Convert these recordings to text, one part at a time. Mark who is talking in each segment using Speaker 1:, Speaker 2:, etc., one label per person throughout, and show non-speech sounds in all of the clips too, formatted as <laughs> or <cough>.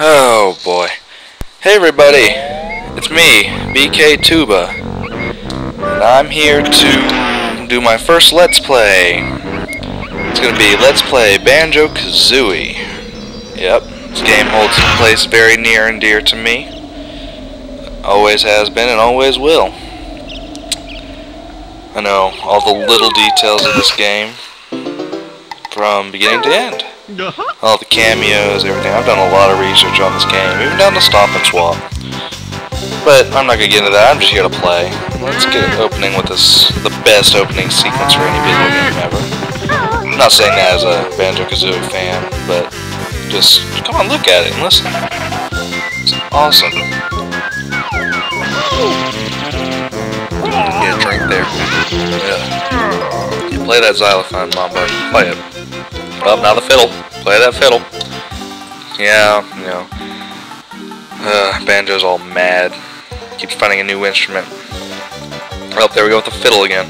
Speaker 1: Oh boy. Hey everybody, it's me, BK Tuba. And I'm here to do my first Let's Play. It's gonna be Let's Play Banjo Kazooie. Yep, this game holds a place very near and dear to me. Always has been and always will. I know all the little details of this game from beginning to end. Uh-huh. All the cameos, everything. I've done a lot of research on this game, even down to Stop 'n' Swop. But I'm not gonna get into that. I'm just here to play. Let's get opening with this, the best opening sequence for any video game ever. I'm not saying that as a Banjo Kazooie fan, but just come on, look at it and listen. It's awesome. Get a drink there. Yeah. Play that xylophone, Mumbo. Play it. Oh, now the fiddle. Play that fiddle. Yeah, you know. Uh, Banjo's all mad. Keeps finding a new instrument. Oh, there we go with the fiddle again.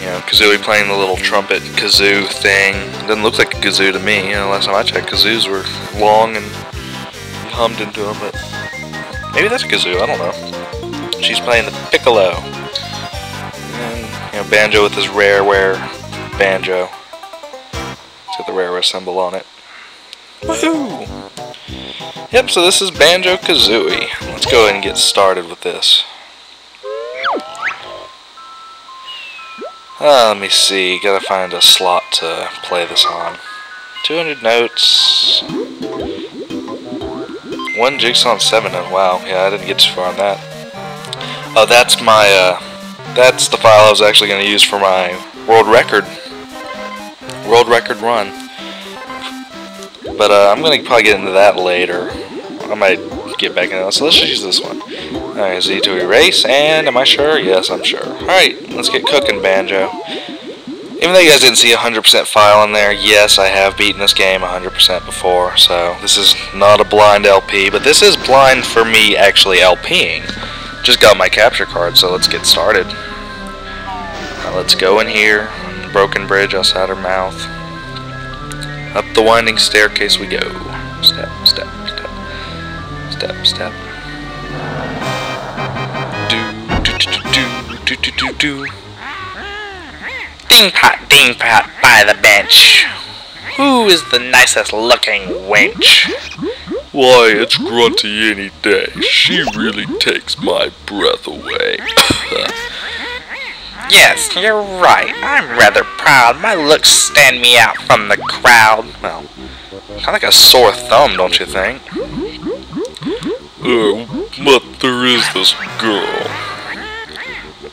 Speaker 1: You know, Kazooie playing the little trumpet kazoo thing. Doesn't look like a kazoo to me. You know, last time I checked, kazoos were long and hummed into them, but maybe that's a kazoo. I don't know. She's playing the piccolo. And, you know, Banjo with his rareware banjo. Rareware symbol on it. Woohoo! Yep, so this is Banjo Kazooie. Let's go ahead and get started with this. Uh, let me see. Gotta find a slot to play this on. 200 notes. One jigsaw and seven notes. Wow, yeah, I didn't get too far on that. Oh, that's my, uh, that's the file I was actually going to use for my world record. World record run. But, uh, I'm going to probably get into that later. I might get back into that. So let's just use this one. Alright, Z to erase, and am I sure? Yes, I'm sure. Alright, let's get cooking, Banjo. Even though you guys didn't see 100% file in there, yes, I have beaten this game 100% before, so this is not a blind LP, but this is blind for me actually LPing. Just got my capture card, so let's get started. Now let's go in here, broken bridge outside her mouth. Up the winding staircase we go. Step, step, step, step, step. Do, do, do, do, do, do, do, do.
Speaker 2: Ding pot, ding pot by the bench. Who is the nicest looking wench?
Speaker 1: Why, it's Grunty any day. She really takes my breath away. <laughs>
Speaker 2: Yes, you're right. I'm rather proud. My looks stand me out from the crowd.
Speaker 1: well, kind of like a sore thumb, don't you think?
Speaker 3: Uh, but there is this girl.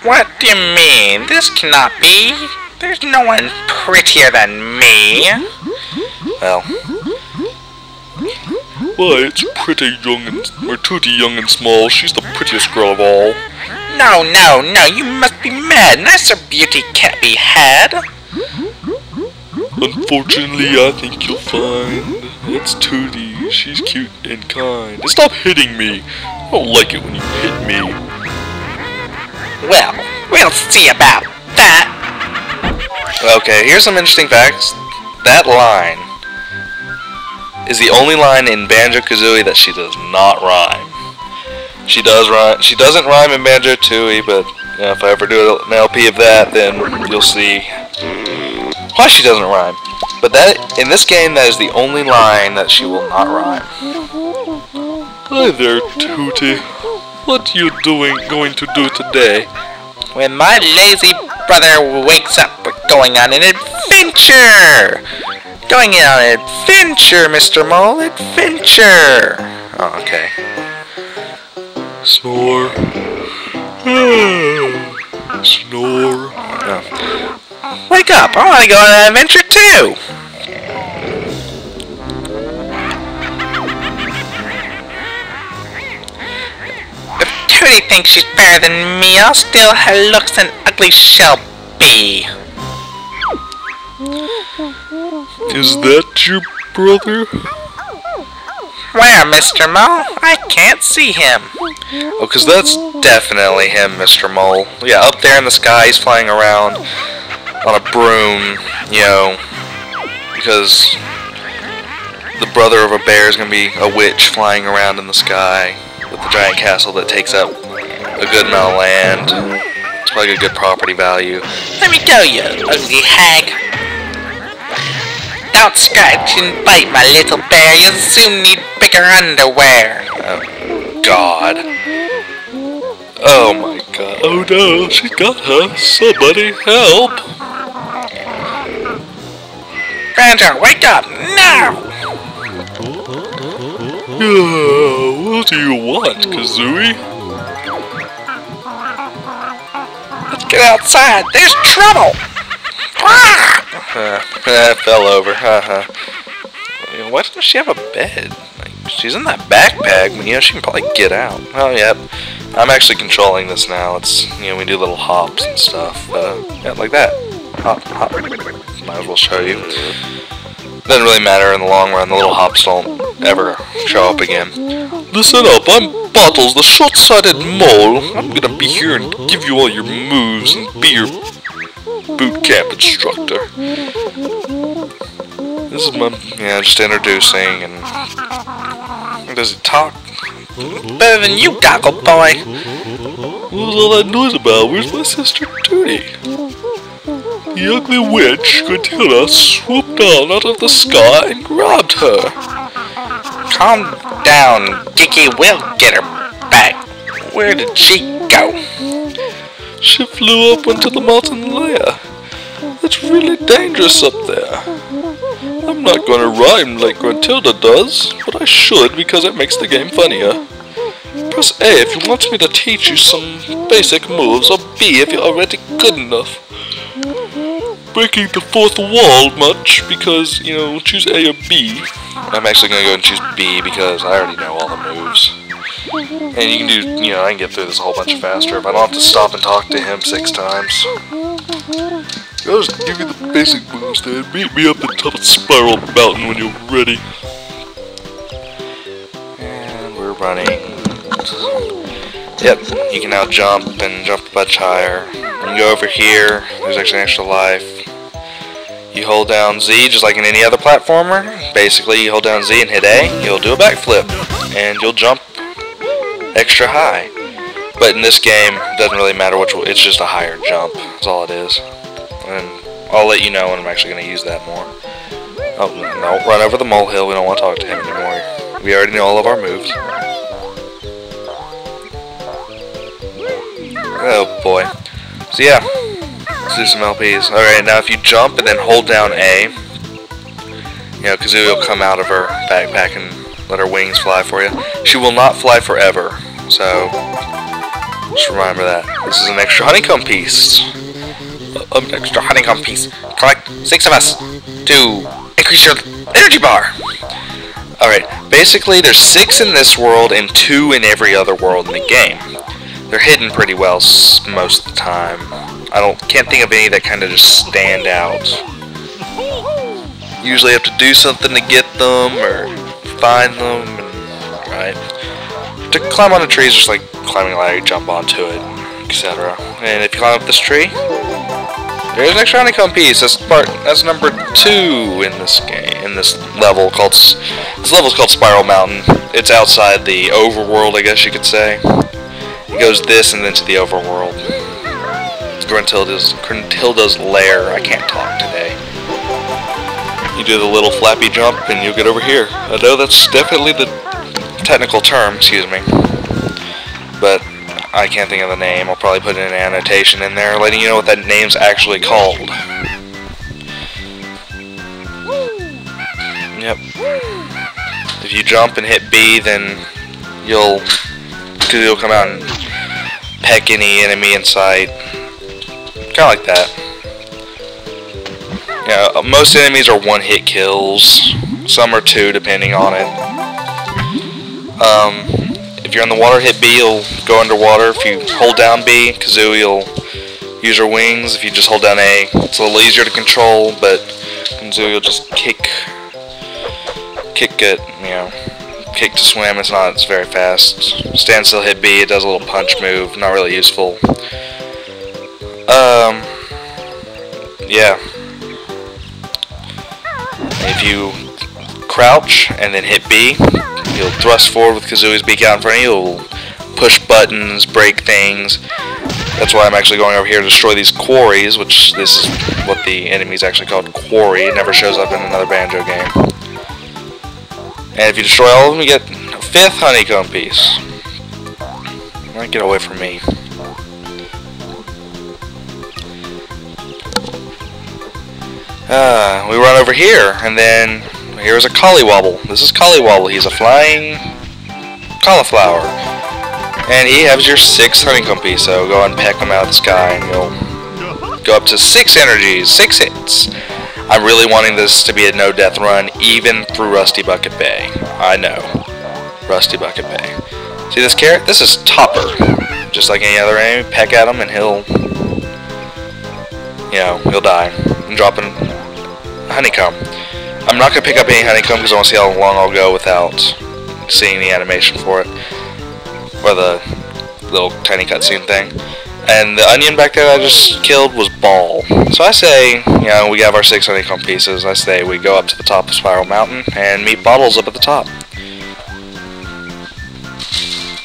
Speaker 2: What do you mean? This cannot be. There's no one prettier than me.
Speaker 1: Well,
Speaker 3: Why, it's pretty young and, or Tootie young and small. She's the prettiest girl of all.
Speaker 2: No, no, no, you must be mad. Nicer beauty can't be had.
Speaker 3: Unfortunately, I think you'll find it's Tootie. She's cute and kind. Stop hitting me. I don't like it when you hit me.
Speaker 2: Well, we'll see about that.
Speaker 1: okay, here's some interesting facts. That line is the only line in Banjo-Kazooie that she does not rhyme. She does rhyme. She doesn't rhyme in Banjo-Tooie, but you know, if I ever do an LP of that, then you'll see why she doesn't rhyme. But that in this game, that is the only line that she will not rhyme.
Speaker 3: Hi there, Tootie. What you doing going to do today?
Speaker 2: When my lazy brother wakes up, we're going on an adventure! Going on an adventure, Mr. Mole, adventure!
Speaker 1: Oh, okay.
Speaker 3: Snore. <sighs> Snore.
Speaker 2: Wake up, I want to go on an adventure too! If Tootie thinks she's better than me, I'll steal her looks and ugly shall be. <laughs>
Speaker 3: Is that your brother?
Speaker 2: Where, Mr. Mole? I can't see him.
Speaker 1: Oh, because that's definitely him, Mr. Mole. Yeah, up there in the sky, he's flying around on a broom, you know, because the brother of a bear is gonna be a witch flying around in the sky with a giant castle that takes up a good amount of land. It's probably a good property value.
Speaker 2: Let me tell you, ugly hag. Don't scratch and bite, my little bear. You'll soon need bigger underwear.
Speaker 1: Oh, God. Oh my God.
Speaker 3: Oh no, she got her. Somebody help.
Speaker 2: Banjo, wake up now!
Speaker 3: Yeah, what do you want, Kazooie?
Speaker 2: Let's get outside. There's trouble. Ah!
Speaker 1: Uh, <laughs> eh, fell over. Haha. You Why doesn't she have a bed? Like, she's in that backpack, you know she can probably get out. Oh, yep. I'm actually controlling this now. It's you know we do little hops and stuff. Uh, yeah, like that. Hop, hop. Might as well show you. Doesn't really matter in the long run. The little hops don't ever show up again.
Speaker 3: Listen up, I'm Bottles, the short-sighted mole. I'm gonna be here and give you all your moves and be your boot camp instructor.
Speaker 1: This is my yeah, just introducing and does he talk?
Speaker 2: Better than you, Goggle Boy.
Speaker 3: What was all that noise about? Where's my sister Tootie? The ugly witch, Gruntilda, swooped down out of the sky and grabbed her.
Speaker 2: Calm down, Dicky. We'll get her back. Where did she go?
Speaker 3: She flew up into the mountain layer. It's really dangerous up there. I'm not gonna rhyme like Gruntilda does, but I should because it makes the game funnier. Press A if you want me to teach you some basic moves, or B if you're already good enough. Breaking the fourth wall much because, you know, choose A or B.
Speaker 1: I'm actually gonna go and choose B because I already know all the moves. And you can do, you know, I can get through this a whole bunch faster if I don't have to stop and talk to him six times.
Speaker 3: I'll just give you the basic moves then. Meet me up the top of Spiral Mountain when you're ready.
Speaker 1: And we're running. Yep, you can now jump and jump much higher. You go over here. There's actually an extra life. You hold down Z just like in any other platformer. Basically, you hold down Z and hit A, you'll do a backflip. And you'll jump extra high. But in this game, it doesn't really matter which it's just a higher jump. That's all it is. And I'll let you know when I'm actually going to use that more. Oh, no, run over the molehill. We don't want to talk to him anymore. We already know all of our moves. Oh boy. So yeah, let's do some LPs. Alright, now if you jump and then hold down A, you know, Kazooie will come out of her backpack and let her wings fly for you. She will not fly forever, so just remember that. This is an extra honeycomb piece.
Speaker 2: An extra honeycomb piece. Collect six of us to increase your energy bar.
Speaker 1: Alright, basically there's six in this world and two in every other world in the game. They're hidden pretty well most of the time. I don't can't think of any that kind of just stand out. Usually have to do something to get them or find them, and, right? To climb on a tree is just like climbing a ladder, jump onto it, etc. And if you climb up this tree, there's an extra honeycomb piece. That's part. That's number two in this game. In this level called. This level's called Spiral Mountain. It's outside the overworld, I guess you could say. It goes this and then to the overworld. Gruntilda's Gruntilda's lair. I can't talk today. You do the little flappy jump and you'll get over here. I know that's definitely the technical term, excuse me. But I can't think of the name. I'll probably put an annotation in there letting you know what that name's actually called. Yep. If you jump and hit B, then you'll you'll come out and peck any enemy in sight. Kind of like that. Yeah, most enemies are one-hit kills. Some are two, depending on it. Um, if you're in the water, hit B, you'll go underwater. If you hold down B, Kazooie will use her wings. If you just hold down A, it's a little easier to control, but Kazooie will just kick, kick it, you know, kick to swim. It's not, it's very fast. Stand still, hit B, it does a little punch move. Not really useful. Um, yeah. If you crouch and then hit B. You'll thrust forward with Kazooie's beak out in front of you. You'll push buttons, break things. That's why I'm actually going over here to destroy these quarries, which this is what the enemy is actually called, quarry. It never shows up in another Banjo game. And if you destroy all of them, you get a fifth honeycomb piece. Get away from me. Uh, we run over here, and then here's a Collywobble. This is Collywobble. He's a flying cauliflower. And he has your six honeycomb piece, so go and peck him out of the sky, and you'll go up to six energies, six hits. I'm really wanting this to be a no-death run, even through Rusty Bucket Bay. I know. Rusty Bucket Bay. See this carrot? This is Topper. Just like any other enemy, peck at him and he'll, you know, he'll die. I'm dropping honeycomb. I'm not going to pick up any honeycomb because I want to see how long I'll go without seeing the animation for it. Or the little tiny cutscene thing. And the onion back there that I just killed was Bawl. So I say, you know, we have our six honeycomb pieces. I say we go up to the top of Spiral Mountain and meet Bottles up at the top.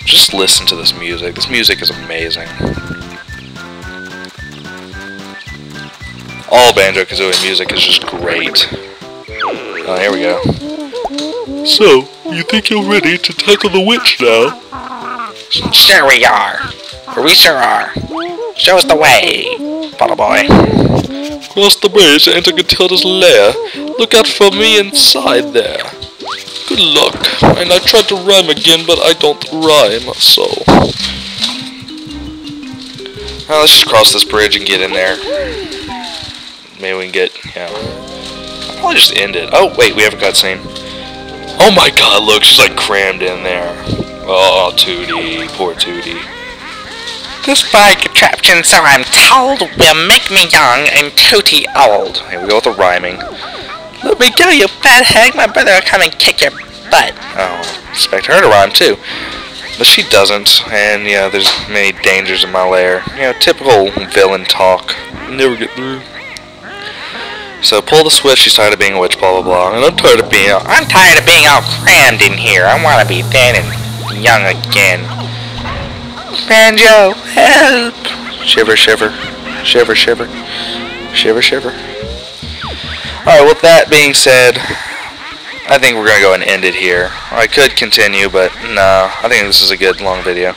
Speaker 1: Just listen to this music. This music is amazing. All Banjo-Kazooie music is just great. Oh, here we go.
Speaker 3: So, you think you're ready to tackle the witch now?
Speaker 2: Sure we are. We sure are. Show us the way, Bottle Boy.
Speaker 3: Cross the bridge to enter Gruntilda's lair. Look out for me inside there. Good luck. And I tried to rhyme again, but I don't rhyme, so...
Speaker 1: Well, let's just cross this bridge and get in there. Maybe we can get, yeah. I'll probably just end it. Oh, wait, we have a cutscene. Oh my god, look, she's like crammed in there. Oh, Tootie. Poor Tootie.
Speaker 2: This bag contraption, so I'm told, will make me young and tooty old.
Speaker 1: Here we go with the rhyming.
Speaker 2: Let me go, you fat hag. My brother will come and kick your butt.
Speaker 1: Oh, expect her to rhyme too. But she doesn't, and yeah, there's many dangers in my lair. You know, typical villain talk. Never get through. So pull the switch, she's tired of being a witch, blah blah blah. And I'm tired of being out.
Speaker 2: I'm tired of being all crammed in here. I want to be thin and young again. Banjo, help!
Speaker 1: Shiver, shiver, shiver, shiver, shiver, shiver. Alright, with that being said, I think we're going to go and end it here. I could continue, but no, I think this is a good long video.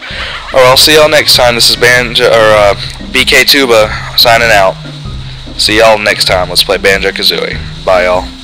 Speaker 1: Alright, I'll see y'all next time. This is Banjo, or uh, BK Tuba signing out. See y'all next time. Let's play Banjo-Kazooie. Bye, y'all.